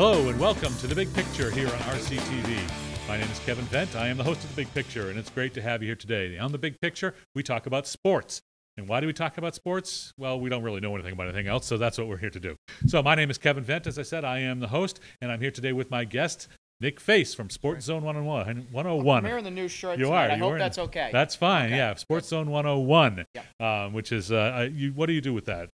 Hello and welcome to The Big Picture here on RCTV. My name is Kevin Vent. I am the host of The Big Picture, and it's great to have you here today. On The Big Picture, we talk about sports. And why do we talk about sports? Well, we don't really know anything about anything else, so that's what we're here to do. So, my name is Kevin Vent. As I said, I am the host, and I'm here today with my guest, Nick Face from Sports Zone 101. 101. I'm wearing the new shirt. You tonight. are. I you hope are. that's okay. That's fine. Okay. Yeah, Sports Zone 101, Yep. um, which is, uh, uh, you, what do you do with that?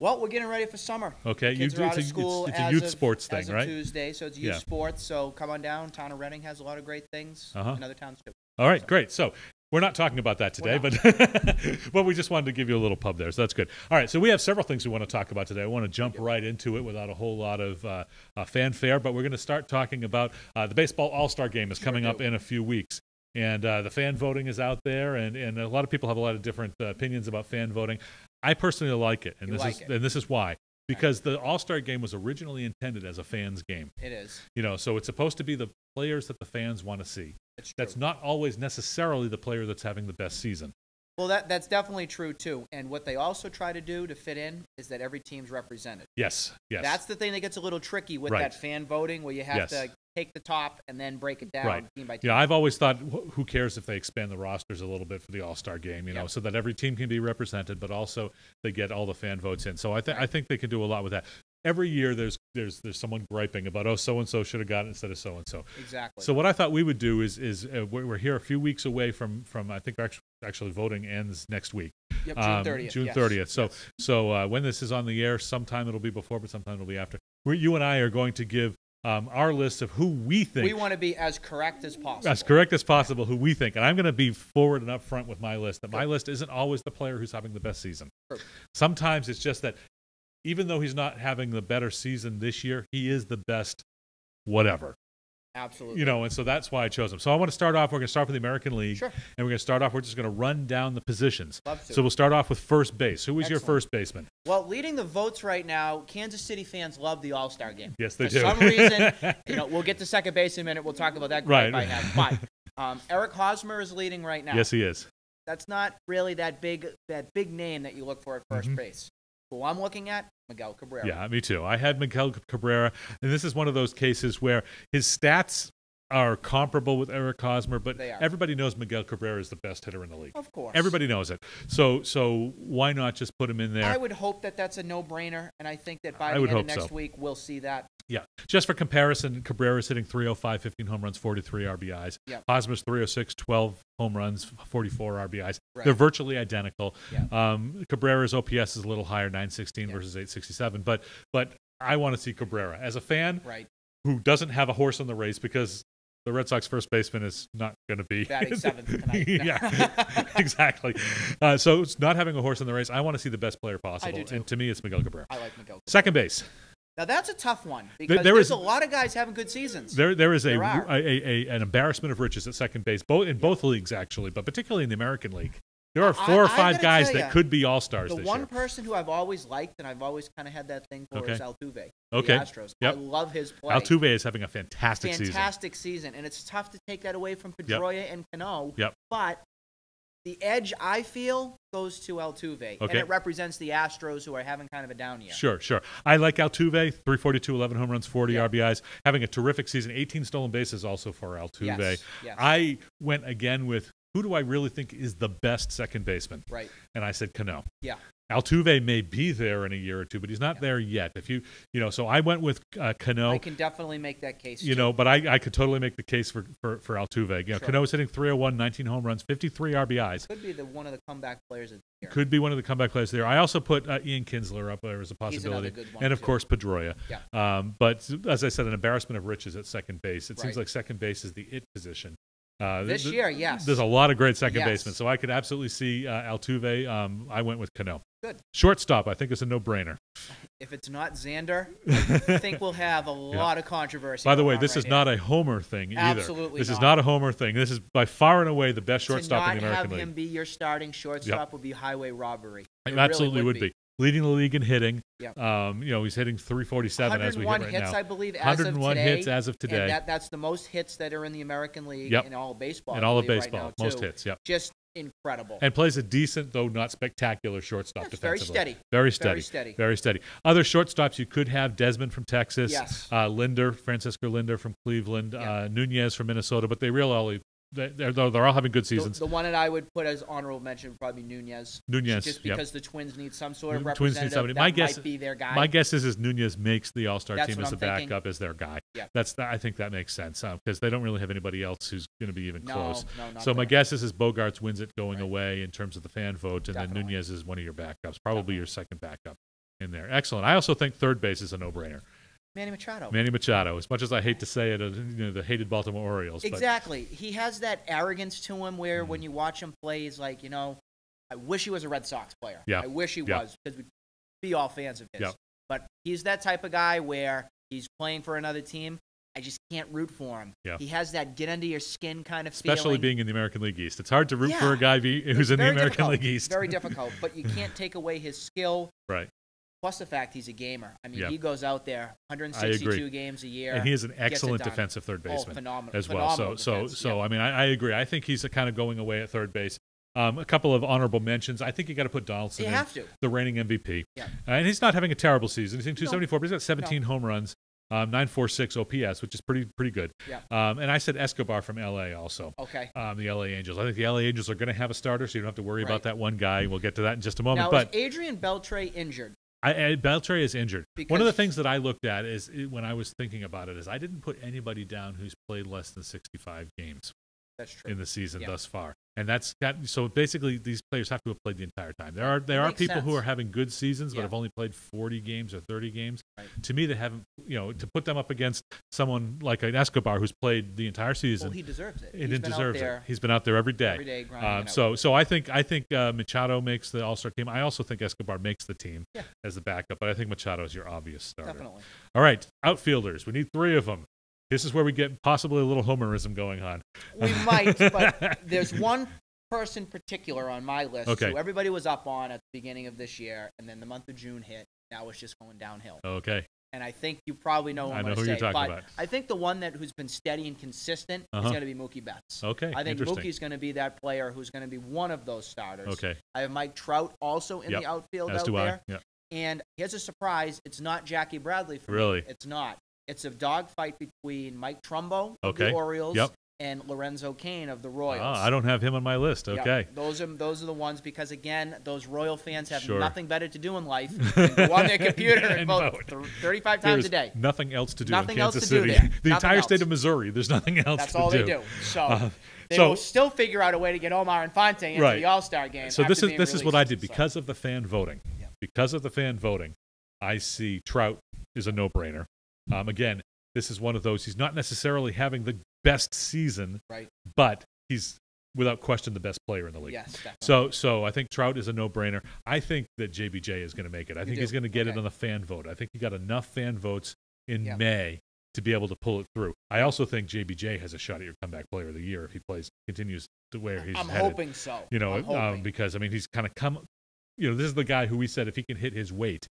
Well, we're getting ready for summer. Okay, you Kids do- are it's out a- of school it's- it's a youth of- sports thing, right? Tuesday, so it's youth Yeah. sports. So come on down. Town of Reading has a lot of great things, Uh-huh. and other towns too. All right, great. So we're not talking about that today, but but we just wanted to give you a little pub there, so that's good. All right, so we have several things we want to talk about today. I want to jump right into it without a whole lot of uh, uh, fanfare, but we're going to start talking about uh, the baseball All Star Game is coming up in a few weeks. And uh, the fan voting is out there, and, and a lot of people have a lot of different uh, opinions about fan voting. I personally like it, and You this like is it. and this is why because the All Star Game was originally intended as a fans game. It is. You know, so it's supposed to be the players that the fans want to see. True. That's not always necessarily the player that's having the best season. well, that that's definitely true too. And what they also try to do to fit in is that every team's represented. Yes, yes. That's the thing that gets a little tricky with Right. that fan voting, where you have Yes. to take the top and then break it down Right. team by team. yeah, I've always thought, wh- who cares if they expand the rosters a little bit for the All Star game, you know, so that every team can be represented, but also they get all the fan votes in. So I think I think they can do a lot with that. Every year, there's there's there's someone griping about, oh, so and so should have got it instead of so and so. exactly. So what I thought we would do is is uh, we're we're here a few weeks away from from I think actually actually voting ends next week. yep, June um, 30th. June yes. 30th. So, Yes. so uh, when this is on the air, sometime it'll be before, but sometime it'll be after. you and I are going to give um, our list of who we think we want to be as correct as possible. as correct as possible, who we think, and I'm going to be forward and up front with my list. That my list isn't always the player who's having the best season. Sometimes it's just that even though he's not having the better season this year, he is the best. Whatever Absolutely. you know, and so that's why I chose them. So I want to start off. We're going to start with the American League, Sure. and we're going to start off. We're just going to run down the positions. Love to. So we'll start off with first base. Who is your first baseman? Well, leading the votes right now, Kansas City fans love the All Star game. Yes, they For do. some reason, you know, we'll get to second base in a minute. We'll talk about that Right. I have. But um, Eric Hosmer is leading right now. Yes, he is. That's not really that big that big name that you look for at 1st Mhm. base. Who I'm looking at, Miguel Cabrera. Yeah, me too. I had Miguel Cabrera, and this is one of those cases where his stats are comparable with Eric Hosmer, but everybody knows Miguel Cabrera is the best hitter in the league. Of course. Everybody knows it. So, so why not just put him in there? I would hope that that's a no-brainer, and I think that by I the end of next so. week we'll see that. Yeah, just for comparison, Cabrera's hitting 305, 15 home runs, 43 RBIs. Yep. Hosmer's 306, 12 home runs, 44 RBIs. Right. They're virtually identical. Um, Cabrera's OPS is a little higher, 916 Yeah. versus 867. But but I want to see Cabrera as a fan Right. who doesn't have a horse in the race because the Red Sox first baseman is not going to be Batting seventh tonight. yeah, exactly. Uh, so it's not having a horse in the race. I want to see the best player possible, and to me, it's Miguel Cabrera. I like Miguel. Second base. Now that's a tough one because there there's is- a lot of guys having good seasons. There, there is a, There a, a, a an embarrassment of riches at second base, both in both leagues actually, but particularly in the American League. There are I- four or five guys tell that could be all stars the one year. person who I've always liked and I've always kind of had that thing for Okay. is Altuve. Okay. The Astros. Yep. I love his play. Altuve is having a fantastic, season. Fantastic season. And it's tough to take that away from Yep. Pedroia and Cano. Yep. But the edge I feel goes to Altuve. And it represents the Astros who are having kind of a down year. Sure, sure. I like Altuve, 342, 11 home runs, 40 Yeah. RBIs, having a terrific season, 18 stolen bases also for Altuve. Yes, yes. I went again with who do I really think is the best second baseman? Right. And I said Cano. Yeah. Altuve may be there in a year or two, but he's not Yeah. there yet. If you, you know, so I went with uh, Cano. I can definitely make that case. you too. know, but I, I could totally make the case for for, for Altuve. You know, Sure. Cano's hitting 301, 19 home runs, 53 RBIs. could be the one of the comeback players of the year. Could be one of the comeback players there. I also put uh, Ian Kinsler up there as a possibility, good one, and of too. course Pedroia. Yeah. Um, but as I said, an embarrassment of riches at second base. It seems like second base is the it position. Uh, This th- year, yes. There's a lot of great second Yes. basemen, so I could absolutely see uh, Altuve. Um, I went with Cano. Good. Shortstop, I think, is a no-brainer. If it's not Xander, I think we'll have a lot of controversy. By the way, this right is here. not a homer thing either. Absolutely This is not. not a homer thing. This is by far and away the best shortstop to in not the American have League. him be your starting shortstop would be highway robbery. It It really absolutely would be. Leading the league in hitting. Yep. Um, you know, he's hitting 347 as we hit 101 right hits, now. I believe, as 101 of today. hits as of today. And that, that's the most hits that are in the American League Yep. in all of baseball. in all of believe, right baseball, now, most hits. Yep. Just incredible. and plays a decent, though not spectacular, shortstop Yes, very defensively. steady. Very steady. Very steady. Very steady. Other shortstops you could have Desmond from Texas, Yes. uh, Lindor, Francisco Lindor from Cleveland, Yeah. uh, Nunez from Minnesota, but they really they're, they're, they're all having good seasons. the one that I would put as honorable mention would probably be Nunez. Nunez, Just yep. because the Twins need some sort of Twins need representative. somebody. That My guess- might be their guy. My guess is, is Nunez makes the All Star team as a backup as their guy. Yeah. That's I think that makes sense uh, because they don't really have anybody else who's going to be even no, close. no, So my guess is, is Bogaerts wins it going Right. away in terms of the fan vote, and Definitely. then Nunez is one of your backups, probably your second backup in there. Excellent. I also think third base is a no-brainer. Manny Machado. Manny Machado, as much as I hate to say it, uh, you know, the hated Baltimore Orioles, Exactly. He has that arrogance to him where Mm-hmm. when you watch him play, he's like, you know, I wish he was a Red Sox player. Yeah. I wish he Yeah. was because we'd be all fans of his. Yeah. But he's that type of guy where he's playing for another team. I just can't root for him. Yeah. He has that get under your skin kind of especially feeling. being in the American League East, it's hard to root for a guy be, who's in the American difficult. League East. Very difficult. But you can't take away his skill. right. Plus the fact he's a gamer. I mean, Yeah. he goes out there 162 games a year. and he is an excellent defensive third Oh, baseman phenomenal. as well. So, Phenomenal so, defense, so. yeah. I mean, I, I agree. I think he's kind of going away at third base. Um, a couple of honorable mentions. I think you got to put Donaldson You in, have to. the reigning MVP. Yeah. Uh, and he's not having a terrible season. He's No. 274, but he's got 17 home runs, um, 946 OPS, which is pretty pretty good. Yeah. Um, and I said Escobar from LA also. Okay. Um, the LA Angels. I think the LA Angels are going to have a starter, so you don't have to worry about that one guy. We'll get to that in just a moment. Now, but is Adrian Beltre injured? I, I, Beltre is injured. One of the things that I looked at is when I was thinking about it is I didn't put anybody down who's played less than 65 games That's true. in the season Yeah. thus far, and that's that. So basically, these players have to have played the entire time. There are there are people who are having good seasons but Yeah. have only played 40 games or 30 games. Right. To me, they haven't. You know, to put them up against someone like an Escobar who's played the entire season. well, he deserves it. he He's didn't deserve it. He's been out there every day. every day grinding Um, so, so I think I think uh, Machado makes the All Star team. I also think Escobar makes the team Yeah. as the backup, but I think Machado is your obvious starter. definitely. All right, outfielders. We need three of them. This is where we get possibly a little homerism going on. We might, but there's one person particular on my list Okay. who everybody was up on at the beginning of this year, and then the month of June hit. Now it's just going downhill. Okay. And I think you probably know who I I'm know going who to you're say. talking but about. I think the one that who's been steady and consistent Uh-huh. is going to be Mookie Betts. Okay. I think Mookie's going to be that player who's going to be one of those starters. Okay. I have Mike Trout also in Yep. the outfield As out do there. I. Yeah. And here's a surprise: it's not Jackie Bradley for Really? me. It's not. It's a dogfight between Mike Trumbo of the Orioles Yep. and Lorenzo Cain of the Royals. Ah, I don't have him on my list. Okay. those are those are the ones because again, those Royal fans have Sure. nothing better to do in life than go on their computer and And vote vote. th- 35 times a day. Nothing else to do Nothing in else Kansas to do City. there. The Nothing entire state of Missouri. There's nothing else That's to all do. they do. So Uh, they so- will still figure out a way to get Omar Infante into Right. the All Star game. So this is this is what I did So- because of the fan voting. Yeah. Because of the fan voting, I see Trout is a no-brainer. Um, again, this is one of those. He's not necessarily having the best season, Right. but he's without question the best player in the league. Yes, definitely. So, so I think Trout is a no-brainer. I think that JBJ is going to make it. I You think do? he's going to get it on the fan vote. I think he got enough fan votes in Yeah. May to be able to pull it through. I also think JBJ has a shot at your comeback player of the year if he plays continues to where he's I'm headed. hoping so. You know, um, because I mean he's kind of come. You know, this is the guy who we said if he can hit his weight,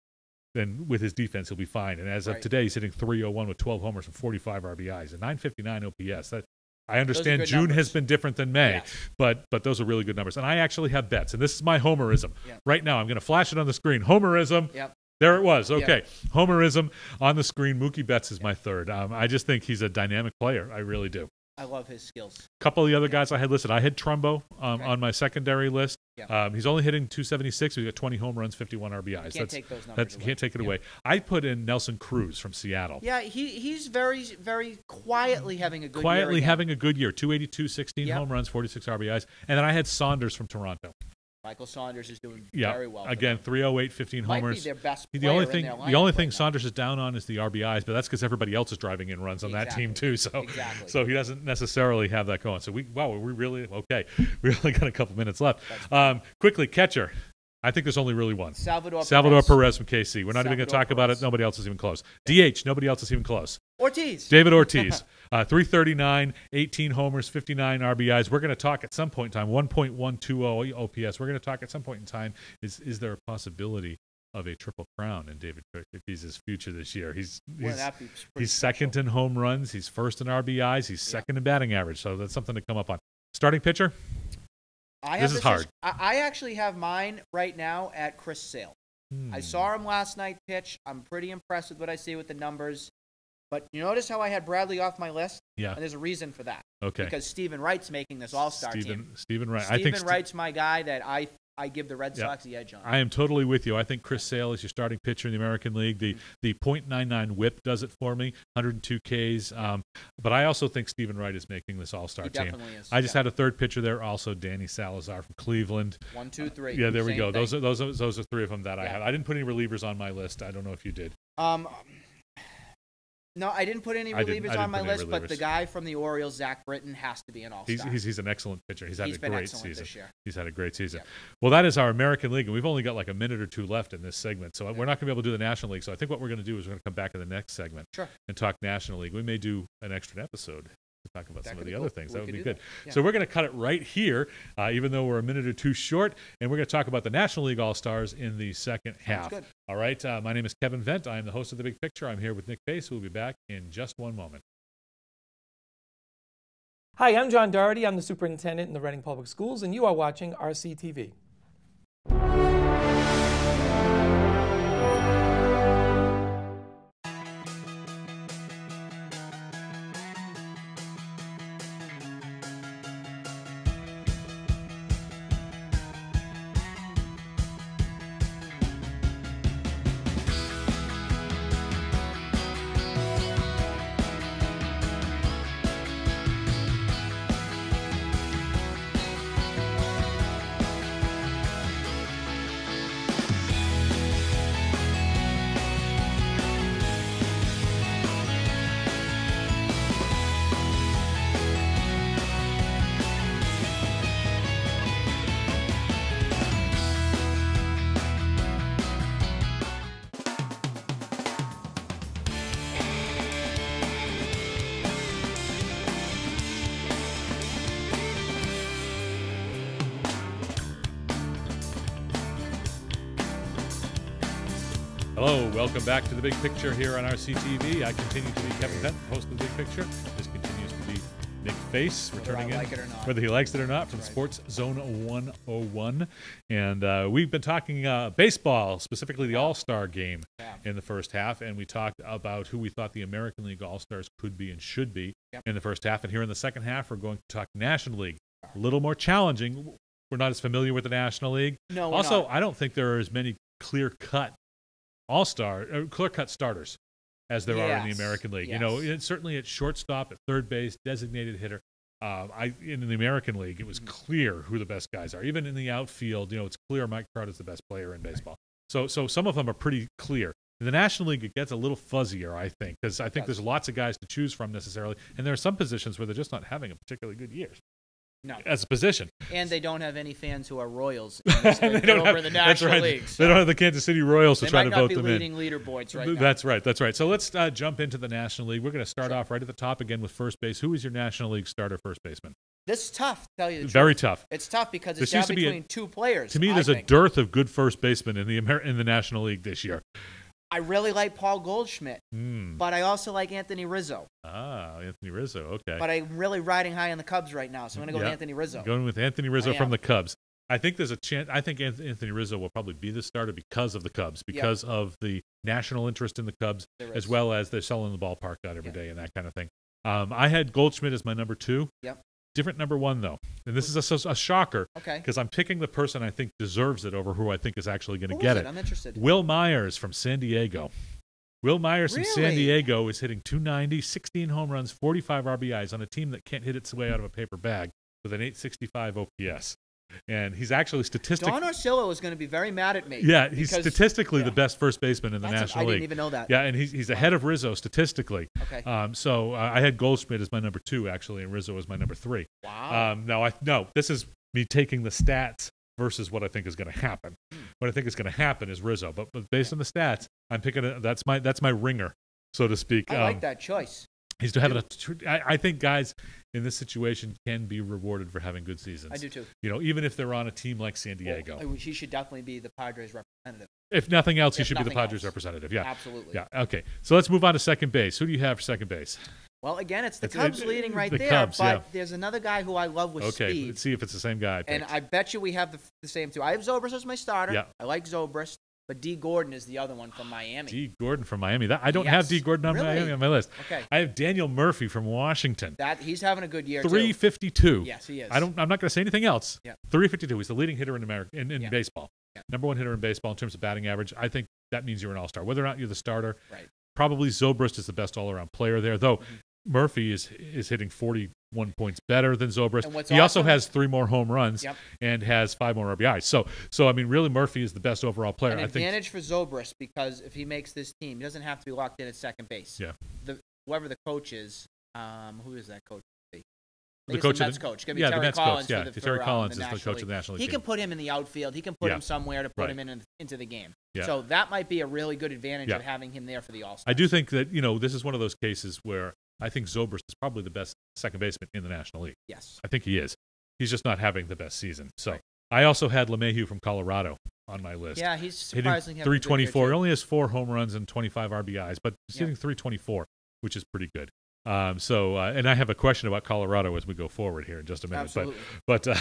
then with his defense he'll be fine. And as of today, he's hitting 301 with 12 homers and 45 RBIs and 959 OPS. That I understand June has been different than May, Yes. but but those are really good numbers. And I actually have Betts, and this is my homerism. Yep. Right now, I'm going to flash it on the screen. Homerism. Yep. There it was. Okay. Homerism on the screen. Mookie Betts is my third. Um, I just think he's a dynamic player. I really do. I love his skills. A couple of the other guys I had listed. I had Trumbo um, Okay. on my secondary list. Yeah. Um, he's only hitting 276. He's got 20 home runs, 51 RBIs. Can't that's take those numbers that's away. can't take it away. I put in Nelson Cruz from Seattle. Yeah, he he's very very quietly having a good year Quietly again. having a good year. 282, 16 Yep. home runs, 46 RBIs. And then I had Saunders from Toronto. Michael Saunders is doing Yeah. very well. Again, them. 308, 15 might homers. be their best the only in thing, the only right thing now. Saunders is down on is the RBIs, but that's because everybody else is driving in runs on that team too. So, Exactly. so he doesn't necessarily have that going. So we, wow, we really okay. We only got a couple minutes left. Um, quickly, catcher. I think there's only really one. Salvador Salvador Perez. Perez from KC. We're not even going to Salvador talk about it. Nobody else is even close. DH. Nobody else is even close. Ortiz. David Ortiz. uh, 339, 18 homers, 59 RBIs. We're going to talk at some point in time. 1.120 OPS. We're going to talk at some point in time. Is is there a possibility of a triple crown in David Ortiz's future this year? He's he's, pretty he's second special? in home runs. He's first in RBIs. He's Yeah. second in batting average. So that's something to come up on. Starting pitcher. I This have is hard. I, I actually have mine right now at Chris Sale. I Hmm. saw him last night pitch. I'm pretty impressed with what I see with the numbers. But you notice how I had Bradley off my list? Yeah. And there's a reason for that. Okay. Because Steven Wright's making this All Star team. Steven Steven Wright. I Steven think Ste- Wright's my guy that I I give the Red Yeah. Sox the edge on. I am totally with you. I think Chris Sale is your starting pitcher in the American League. The the .99 WHIP does it for me, 102 Ks. Um, but I also think Steven Wright is making this All Star team. definitely is. I just yeah. had a third pitcher there, also Danny Salazar from Cleveland. one, two, three. Yeah, there we Same go. Those are those are those are three of them that I Yeah. have. I didn't put any relievers on my list. I don't know if you did. Um, no, I didn't put any relievers on my list, but the guy from the Orioles, Zach Britton, has to be an All He's, he's he's an excellent pitcher. He's had He's a been great excellent season. this year. He's had a great season. Yeah. Well, that is our American League, and we've only got like a minute or two left in this segment, so Yeah. we're not going to be able to do the National League. So I think what we're going to do is we're going to come back in the next segment Sure. and talk National League. We may do an extra episode talk about That some of the be other cool. things. We That would be good. Yeah. So we're going to cut it right here, uh, even though we're a minute or two short, and we're going to talk about the National League All Stars in the second half. good. All right. Uh, my name is Kevin Vent. I am the host of the Big Picture. I'm here with Nick Pace. We'll be back in just one moment. Hi, I'm John Doherty. I'm the superintendent in the Reading Public Schools, and you are watching RCTV. Welcome back to the Big Picture here on RCTV. I continue to be Kevin Vent, host of the Big Picture. This continues to be Nick Face Whether I returning in, like or not. whether he likes it or not, from right. Sports Zone 101. And uh, we've been talking uh, baseball, specifically the All Star game Yeah. in the first half, and we talked about who we thought the American League All Stars could be and should be Yep. in the first half. And here in the second half, we're going to talk National League. A little more challenging. We're not as familiar with the National League. No, we're Also, not. I don't think there are as many clear cut all star, uh, clear cut starters as there are in the American League. You know, it, certainly at shortstop, at third base, designated hitter. Um, I in the American League, it was Mm-hmm. clear who the best guys are. Even in the outfield, you know, it's clear Mike Trout is the best player in baseball. So, so some of them are pretty clear. In the National League, it gets a little fuzzier, I think, because I think there's lots of guys to choose from necessarily, and there are some positions where they're just not having a particularly good year no. as a position. And they don't have any fans who are Royals. They don't over have- in the National right. League. They don't have the Kansas City Royals to try to vote them in. leading leaderboards right now. That's right. That's right. So let's uh, jump into the National League. We're going to start Sure. off right at the top again with first base. Who is your National League starter first baseman? This is tough, to tell you the Very truth. tough. It's tough because There it's down to be a- between two players. To me, I there's a dearth of good first basemen in the Amer- in the National League this year. I really like Paul Goldschmidt, Hmm. but I also like Anthony Rizzo. Ah, Anthony Rizzo. Okay. But I'm really riding high on the Cubs right now, so I'm going to go Yeah. with Anthony Rizzo. Going with Anthony Rizzo from the Cubs. I think there's a chance. I think Anthony Rizzo will probably be the starter because of the Cubs, because of the national interest in the Cubs, as well as they're selling the ballpark out every Yeah. day and that kind of thing. Um, I had Goldschmidt as my number two. Yep. Different number one though, and this is a, a shocker Okay. because I'm picking the person I think deserves it over who I think is actually going to get is it. I'm interested. Wil Myers from San Diego. Wil Myers from San Diego is hitting 290, 16 home runs, 45 RBIs on a team that can't hit its way out of a paper bag with an 865 OPS. And he's actually statistically, Don Orsillo is going to be very mad at me. yeah, he's because- statistically yeah. the best first baseman in the That's a- National I League. didn't even know that. Yeah, and he's, he's ahead of Rizzo statistically. Okay. Um, so uh, I had Goldschmidt as my number two actually, and Rizzo as my number three. wow. Um, no, I no. This is me taking the stats versus what I think is going to happen. What I think is going to happen is Rizzo, but, but based on the stats, I'm picking. A, that's my that's my ringer, so to speak. I Um, like that choice. He's having a. tr- I, I think guys in this situation can be rewarded for having good seasons. I do too. You know, even if they're on a team like San Diego. Well, he should definitely be the Padres representative. if nothing else, he should be the Padres else. representative. Yeah. Absolutely. Yeah. Okay. So let's move on to second base. Who do you have for second base? Well, again, it's the It's- Cubs it- leading right the there, Cubs, but yeah. there's another guy who I love with Okay, speed. let's see if it's the same guy. I And. I bet you we have the, the same two. I have Zobrist as my starter. Yeah. I like Zobrist, but Dee Gordon is the other one from Miami. Dee Gordon from Miami. That I don't have Dee Gordon on, Really? Miami on my list. Okay. I have Daniel Murphy from Washington. That he's having a good year 352. Yes, he is. I don't. I'm not going to say anything else. Yeah. 352. He's the leading hitter in America in, in Yeah. baseball. Yeah. Number one hitter in baseball in terms of batting average. I think that means you're an all-star. Whether or not you're the starter, Right. probably Zobrist is the best all-around player there. Though Mm-hmm. Murphy is is hitting 41 points better than Zobrist. And what's he also has three more home runs Yep. and has five more RBIs. So so I mean, really, Murphy is the best overall player. An I think. advantage for Zobrist because if he makes this team, he doesn't have to be locked in at second base. Yeah. The whoever the coach is, um, who is that coach? The coach the of Mets the- coach. It's gonna be yeah, the Mets coach, yeah. the, Terry for, um, Collins the is the coach of the National League. He can put him in the outfield. He can put Yeah. him somewhere to put Right. him in into the game. Yeah. So that might be a really good advantage Yeah. of having him there for the All Star. I do think that you know this is one of those cases where I think Zobrist is probably the best second baseman in the National League. Yes. I think he is. He's just not having the best season. So Right. I also had LeMahieu from Colorado on my list. Yeah, he's surprisingly having a good 324. He only has four home runs and 25 RBIs, but he's Yeah. hitting 324, which is pretty good. Um, so, uh, and I have a question about Colorado as we go forward here in just a minute. Absolutely. But, but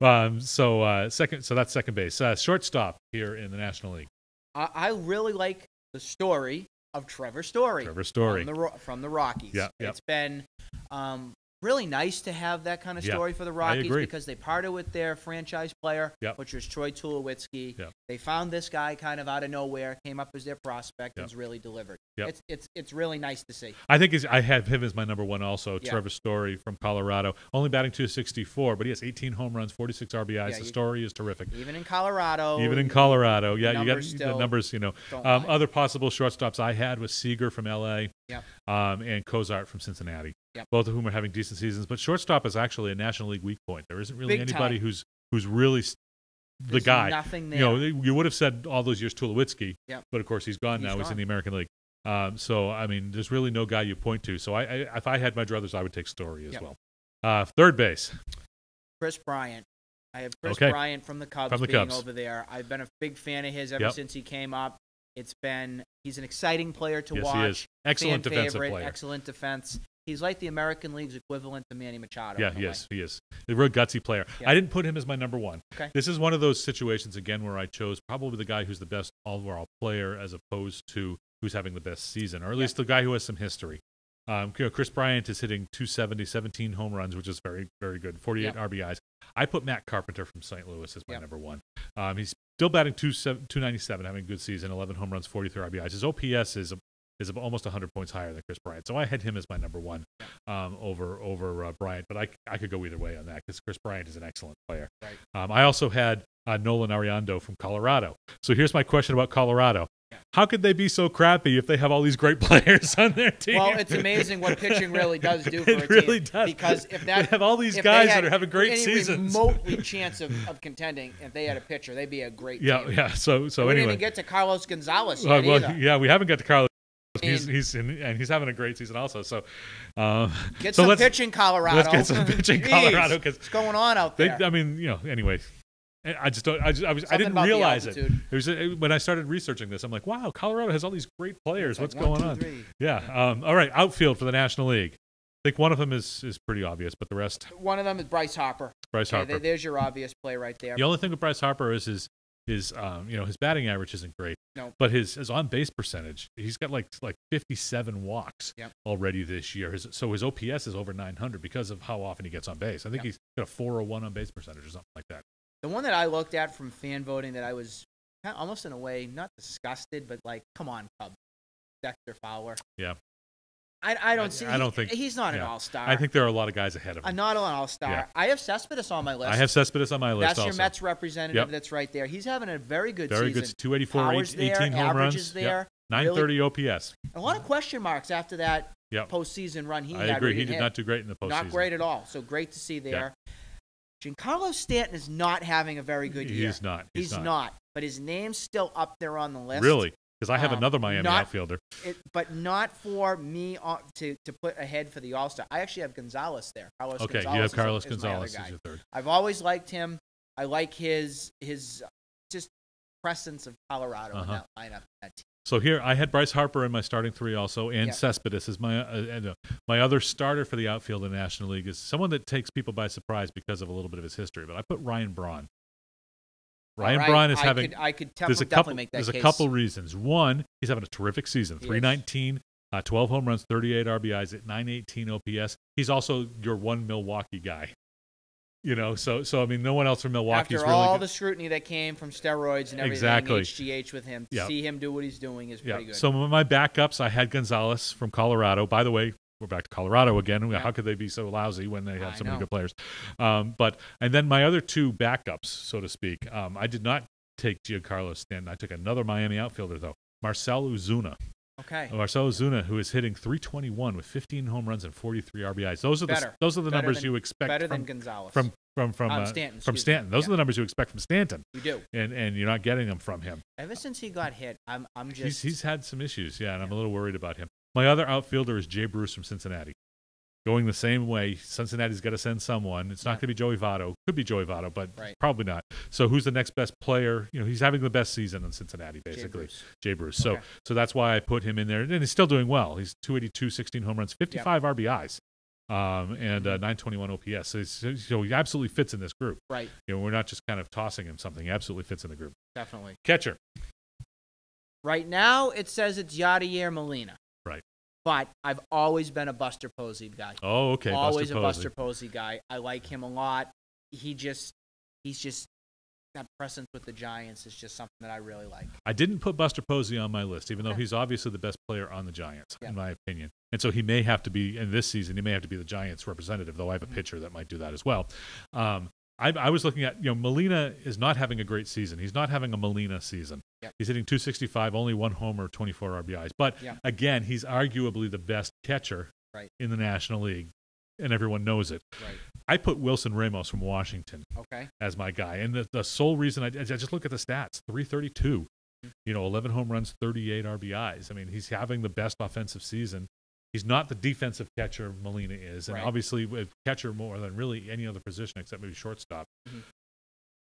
uh, um, so uh, second, so that's second base. Uh, shortstop here in the National League. I, I really like the story of Trevor Story. Trevor Story. from the from the Rockies. Yeah, yeah. It's been um, really nice to have that kind of Yeah, story for the Rockies because they parted with their franchise player, Yep. which was Troy Tulowitzki. Yep. They found this guy kind of out of nowhere, came up as their prospect, Yep. and's really delivered. It's it's it's really nice to see. I think I have him as my number one also. Trevor Story from Colorado, only batting 264, but he has 18 home runs, 46 RBIs. The you- story is terrific. Even in Colorado, Even in Colorado, yeah, you got numbers the numbers. You know, um, other possible shortstops I had was Seager from L.A. Yep. um, and Cozart from Cincinnati. Yep. Both of whom are having decent seasons. But shortstop is actually a National League weak point. There isn't really Big anybody time. who's who's really the There's guy. Nothing there. You know, you would have said all those years Tulowitzki, Yep. but of course he's gone He's now. He's in the American League. Um, so I mean, there's really no guy you point to. So I, I if I had my druthers, I would take Story as Yep. well. Uh, third base. Kris Bryant. I have Kris Okay. Bryant from the Cubs From the being Cubs. over there. I've been a big fan of his ever Yep. since he came up. It's been he's an exciting player to yes, watch. he is. Excellent fan defensive favorite, player. Excellent defense. He's like the American League's equivalent to Manny Machado. Yeah, he is. He is. A real gutsy player. Yeah. I didn't put him as my number one. Okay. This is one of those situations again where I chose probably the guy who's the best overall player as opposed to who's having the best season, or at Yeah. least the guy who has some history. Um, you know, Kris Bryant is hitting 270, 17 home runs, which is very, very good. 48 Yeah. RBIs. I put Matt Carpenter from St. Louis as my number one. Um, he's still batting 27 297, having a good season, 11 home runs, 43 RBIs. His OPS is is almost 100 points higher than Kris Bryant. So I had him as my number one um, over over uh, Bryant, but I, I could go either way on that because Kris Bryant is an excellent player. Right. Um, I also had uh, Nolan Arenado from Colorado. So here's my question about Colorado. How could they be so crappy if they have all these great players on their team? Well, it's amazing what pitching really does do for it a really team. does. Because if they that have all these guys that are having great any seasons. remotely chance of, of contending, if they had a pitcher, they'd be a great yeah, team. yeah. So so we didn't anyway, even get to Carlos Gonzalez Uh, well, either. yeah, we haven't got to Carlos. He's he's in, and he's having a great season also. So, um, Get so some let's pitching, Colorado. let's get some pitching, Jeez, Colorado, 'cause what's going on out They, there? I mean, you know, anyway. I just don't. I, just, I was. I didn't realize it. It was uh, when I started researching this. I'm like, wow, Colorado has all these great players. Like What's one, going two, on? three. Yeah. Um, all right. Outfield for the National League. I think one of them is is pretty obvious, but the rest, One of them is Bryce Harper. Bryce Okay, Harper. there- there's your obvious play right there. The only thing with Bryce Harper is his his um, you know his batting average isn't great. No. But his his on base percentage, he's got like like 57 walks Yep. already this year. His, so his OPS is over 900 because of how often he gets on base. I think Yep. he's got a 401 on base percentage or something like that. The one that I looked at from fan voting that I was almost in a way not disgusted, but like, come on, Cub, Dexter Fowler. Yeah. I, I don't I- see. I don't think- he's not an all star. I think there are a lot of guys ahead of uh, him. I'm not an all star. Yeah. I have Cespedes on my list. I have Cespedes on my list That's also. your Mets representative. Yep. That's right there. He's having a very good season. Very season. good. 284, Power's 18 there, home runs. is Yep. there. 930 OPS. A lot of question marks after that Yep. postseason run he I had. agree. He did hit. not do great in the postseason. Not great at all. So great to see there. Giancarlo Stanton is not having a very good year. He's not. He's, He's not. But his name's still up there on the list. Really? Because I have Um, another Miami not- outfielder. It, but not for me to, to put ahead for the All Star. I actually have Gonzalez there. Carlos Okay, Gonzalez you have Carlos is Gonzalez as your third. I've always liked him. I like his his uh, just presence of Colorado Uh-huh. in that lineup. That team. So here I had Bryce Harper in my starting three also, and. Cespedes is my uh, and, uh, my other starter for the outfield in the National League is someone that takes people by surprise because of a little bit of his history. But I put Ryan Braun. Ryan right, Braun is I having Could, I could tell, there's a definitely couple make that there's case. a couple reasons. One, he's having a terrific season. He 319, uh, 12 home runs, 38 RBIs at 918 OPS. He's also your one Milwaukee guy. You know, so so I mean, no one else from Milwaukee is After really all the scrutiny that came from steroids and everything, Exactly. HGH with him, to Yeah. see him do what he's doing is Yeah. pretty good. So my backups, I had Gonzalez from Colorado. By the way, we're back to Colorado again. Yeah. How could they be so lousy when they have I so many good players? Um, but and then my other two backups, so to speak, um, I did not take Giancarlo Stanton. I took another Miami outfielder though, Marcel Ozuna. okay. Marcel Ozuna, who is hitting 321 with 15 home runs and 43 RBIs. Those are the those are the Better numbers than- you expect Better from than Gonzalez. from from from Um, uh, Stanton, from excuse me. Stanton. Those Yeah. are the numbers you expect from Stanton, you do. and and you're not getting them from him. Ever since he got hit, I'm I'm just He's he's had some issues, yeah, and I'm a little worried about him. My other outfielder is Jay Bruce from Cincinnati. Going the same way, Cincinnati's got to send someone. It's not going to be Joey Votto. Could be Joey Votto, but Right. probably not. So who's the next best player? You know, he's having the best season in Cincinnati, Jay basically. Bruce. Jay Bruce. So Okay. so that's why I put him in there, and he's still doing well. He's 282, 16 home runs, 55 RBIs, um, and uh, Mm-hmm. 921 OPS. So, so he absolutely fits in this group. Right. You know, we're not just kind of tossing him something. He absolutely fits in the group. Definitely. Catcher. Right now, it says it's Yadier Molina. But I've always been a Buster Posey guy. Oh, okay. always Buster a Buster Posey guy. I like him a lot. He just, he's just that presence with the Giants is just something that I really like. I didn't put Buster Posey on my list, even though he's obviously the best player on the Giants, Yeah. in my opinion. And so he may have to be in this season. He may have to be the Giants' representative, though I Mm-hmm. have a pitcher that might do that as well. Um, I, I was looking at you know Molina is not having a great season. He's not having a Molina season. Yep. He's hitting 265, only one homer, 24 RBIs. But Yeah. again, he's arguably the best catcher Right. in the National League, and everyone knows it. Right. I put Wilson Ramos from Washington Okay. as my guy. And the, the sole reason I, I just look at the stats 332, Mm-hmm. you know, 11 home runs, 38 RBIs. I mean, he's having the best offensive season. He's not the defensive catcher Molina is. And Right. obviously, with catcher more than really any other position except maybe shortstop, Mhm.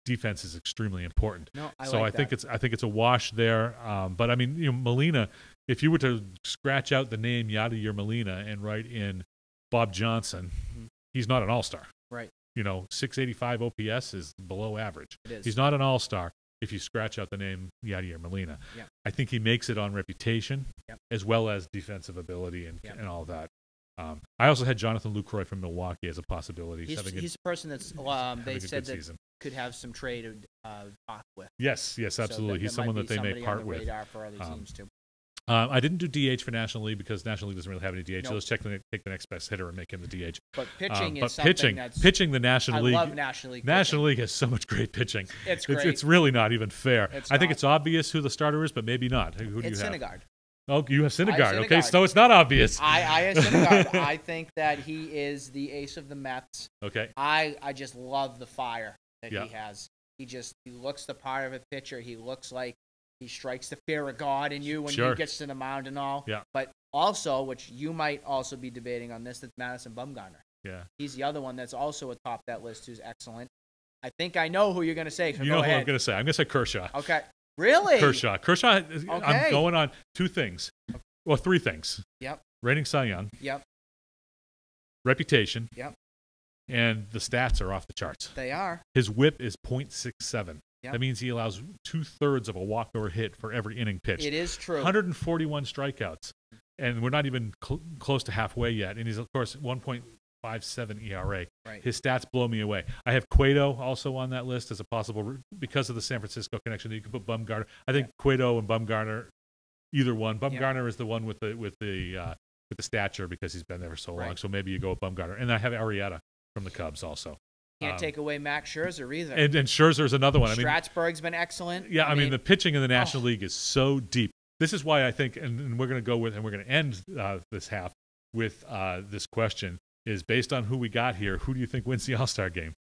Defense is extremely important. No, I so like I think that. it's I think it's a wash there. Um, but I mean, you know, Molina, if you were to scratch out the name Yadier Molina and write in Bob Johnson, Mhm. he's not an all star. Right. You know, 685 OPS is below average. It is. He's not an all star if you scratch out the name Yadier Molina. Yep. I think he makes it on reputation Yep. as well as defensive ability and, Yep. and all that. Um, I also had Jonathan Lucroy from Milwaukee as a possibility. He's, a, he's a person that's um, they said that season. could have some trade uh, talk with. Yes, yes, So absolutely. that- he's that someone that they may part the with. radar for other Um. Uh, I didn't do DH for National League because National League doesn't really have any DH. So let's check the, take the next best hitter and make him the DH. But Um, pitching but is something pitching, pitching the National I League. love National League. National League has so much great pitching. pitching. It's It's, great. it's really not even fair. It's I think not. it's obvious who the starter is, but maybe not. Who, who do it's you have? Syndergaard. Oh, you have Syndergaard. Okay, so it's not obvious. I, I have Syndergaard. I think that he is the ace of the Mets. okay. I, I just love the fire that Yeah. he has. He just he looks the part of a pitcher. He looks like he strikes the fear of God in you when Sure. he gets to the mound and all. Yeah. But also, which you might also be debating on this, that's Madison Bumgarner. Yeah. He's the other one that's also atop that list who's excellent. I think I know who you're going to say. So You know who ahead. I'm going to say? I'm going to say Kershaw. Okay. Really? Kershaw. Kershaw. I'm going on two things. Well, three things. Yep. Rating Cy Young, Yep. reputation, Yep. and the stats are off the charts. They are. His whip is .67. Yep. That means he allows two thirds of a walk or hit for every inning pitched. It is true. 141 strikeouts, and we're not even cl- close to halfway yet. And he's of course 1.57 ERA. Right. His stats blow me away. I have Cueto also on that list as a possible because of the San Francisco connection. You can put Bumgarner. I think Cueto and Bumgarner, either one. Bumgarner is the one with the with the uh, with the stature because he's been there for so long. So maybe you go with Bumgarner. And I have Arrieta from the Cubs also. Can't um, take away Max Scherzer either. And and is another one. I mean, Strasburg's been excellent. yeah, I, mean, the pitching in the National oh. League is so deep. This is why I think, and, and we're going to go with, and we're going to end uh, this half with uh, this question: is based on who we got here. Who do you think wins the All Star game?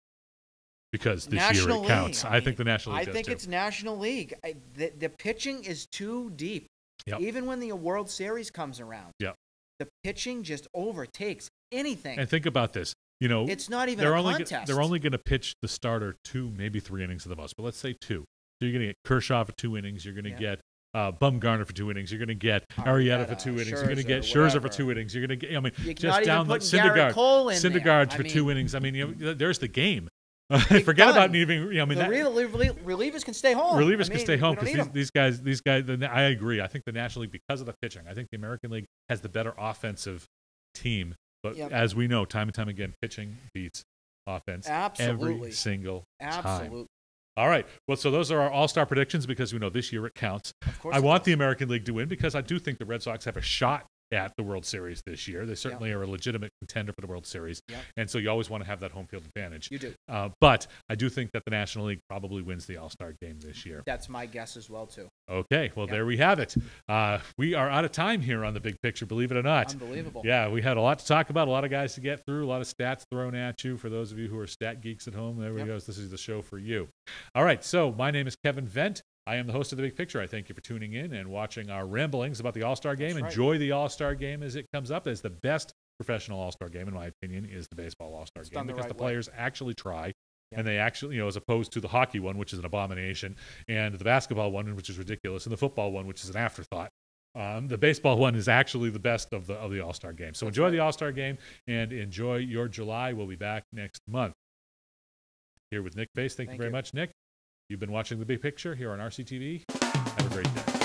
Because this National year it counts. League, I, I think the National League I think it's National League. I, the, the pitching is too deep. Yep. Even when the World Series comes around, Yep. the pitching just overtakes anything. And think about this. You know, it's not even they're a only contest. they're only going to pitch the starter two, maybe three innings at the most. But let's say two. So you're going to get Kershaw for two innings. You're going to Yeah. get uh, Bumgarner for two innings. You're going to get Arrieta, Arrieta for two innings. You're going to get Scherzer for two innings. You're going to get. I mean, You're just down the Syndergaard. Syndergaard for two innings. I mean, you know, there's the game. Forget about needing. You know, I mean, the that, real, relie- relievers can stay home. relievers I can stay home because these, these guys, these guys. The, I agree. I think the National League, because of the pitching, I think the American League has the better offensive team. But Yep. as we know, time and time again, pitching beats offense Absolutely. every single time. All right. Well, so those are our all-star predictions because we know this year it counts. Of course. I want does. the American League to win because I do think the Red Sox have a shot at the World Series this year. They certainly are a legitimate contender for the World Series, Yep. and so you always want to have that home field advantage. You do. Uh, but I do think that the National League probably wins the All-Star game this year. That's my guess as well too. Okay, well Yep. there we have it. Uh, we are out of time here on the big picture, believe it or not. Unbelievable. Yeah, we had a lot to talk about, a lot of guys to get through, a lot of stats thrown at you. For those of you who are stat geeks at home, there we Yep. go. This is the show for you. All right, so my name is Kevin Vent. I am the host of the Big Picture. I thank you for tuning in and watching our ramblings about the All Star Game. Right. Enjoy the All Star Game as it comes up. As the best professional All Star Game, in my opinion, is the baseball All Star Game the because right the way. players actually try. And they actually, you know, as opposed to the hockey one, which is an abomination, and the basketball one, which is ridiculous, and the football one, which is an afterthought. Um, the baseball one is actually the best of the of the All Star game. So enjoy the All Star game and enjoy your July. We'll be back next month. Here with Nick Pace. Thank, you very you. much, Nick. You've been watching the big picture here on RCTV. Have a great day.